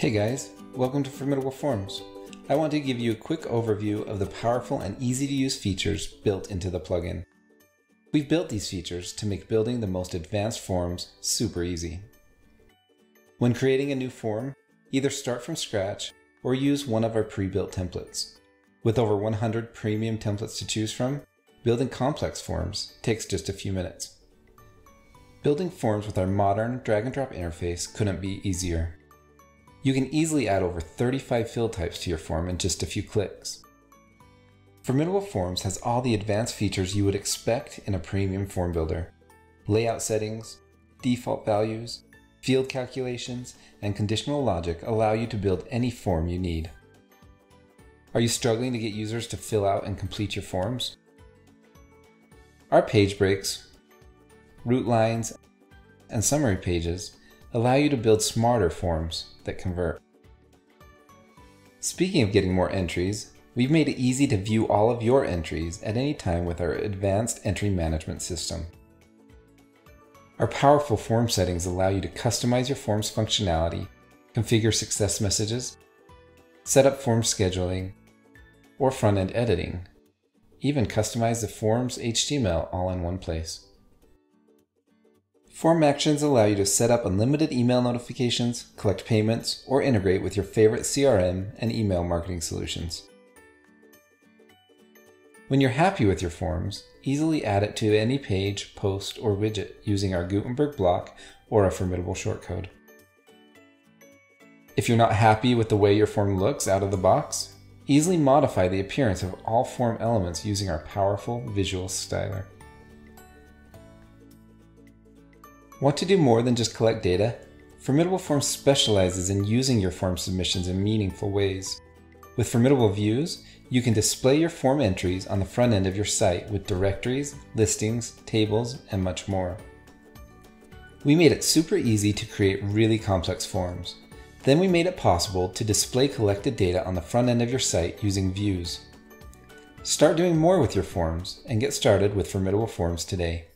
Hey guys, welcome to Formidable Forms. I want to give you a quick overview of the powerful and easy to use features built into the plugin. We've built these features to make building the most advanced forms super easy. When creating a new form, either start from scratch or use one of our pre-built templates. With over 100 premium templates to choose from, building complex forms takes just a few minutes. Building forms with our modern drag and drop interface couldn't be easier. You can easily add over 35 field types to your form in just a few clicks. Formidable Forms has all the advanced features you would expect in a premium form builder. Layout settings, default values, field calculations, and conditional logic allow you to build any form you need. Are you struggling to get users to fill out and complete your forms? Our page breaks, rootlines, and summary pages allow you to build smarter forms that convert. Speaking of getting more entries, we've made it easy to view all of your entries at any time with our advanced entry management system. Our powerful form settings allow you to customize your form's functionality, configure success messages, set up form scheduling, or front-end editing, even customize the form's HTML all in one place. Form actions allow you to set up unlimited email notifications, collect payments, or integrate with your favorite CRM and email marketing solutions. When you're happy with your forms, easily add it to any page, post, or widget using our Gutenberg block or a formidable shortcode. If you're not happy with the way your form looks out of the box, easily modify the appearance of all form elements using our powerful visual styler. Want to do more than just collect data? Formidable Forms specializes in using your form submissions in meaningful ways. With Formidable Views, you can display your form entries on the front end of your site with directories, listings, tables, and much more. We made it super easy to create really complex forms. Then we made it possible to display collected data on the front end of your site using views. Start doing more with your forms and get started with Formidable Forms today.